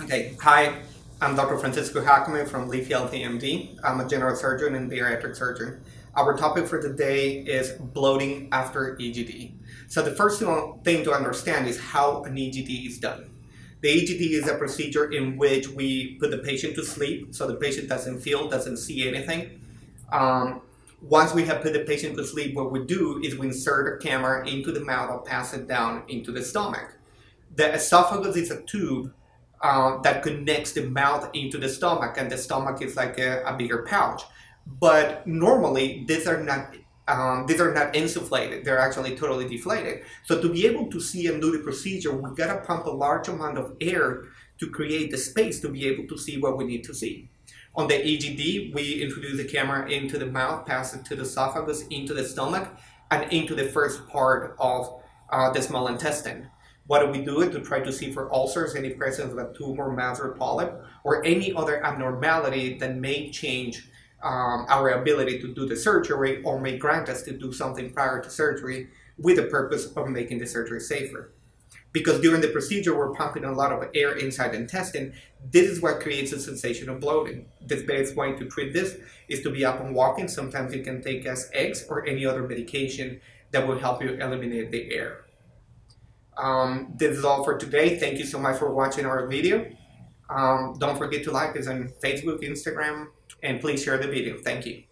Okay, hi, I'm Dr. Francisco Jacome from Live Healthy MD. I'm a general surgeon and bariatric surgeon. Our topic for today is bloating after EGD. So the first thing to understand is how an EGD is done. The EGD is a procedure in which we put the patient to sleep, so the patient doesn't feel, doesn't see anything. Um, once we have put the patient to sleep, what we do is we insert a camera into the mouth and pass it down into the stomach. The esophagus is a tube uh, that connects the mouth into the stomach, and the stomach is like a, a bigger pouch. But normally, these are not um, these are not insufflated; they're actually totally deflated. So to be able to see and do the procedure, we gotta pump a large amount of air to create the space to be able to see what we need to see. On the EGD, we introduce the camera into the mouth, pass it to the esophagus, into the stomach, and into the first part of uh, the small intestine. What do we do to try to see for ulcers, any presence of a tumor, mass, or polyp, or any other abnormality that may change um, our ability to do the surgery or may grant us to do something prior to surgery with the purpose of making the surgery safer. Because during the procedure, we're pumping a lot of air inside the intestine. This is what creates a sensation of bloating. The best way to treat this is to be up and walking. Sometimes you can take Gas-X or any other medication that will help you eliminate the air. Um, this is all for today. Thank you so much for watching our video. Um, don't forget to like us on Facebook, Instagram, and please share the video. Thank you.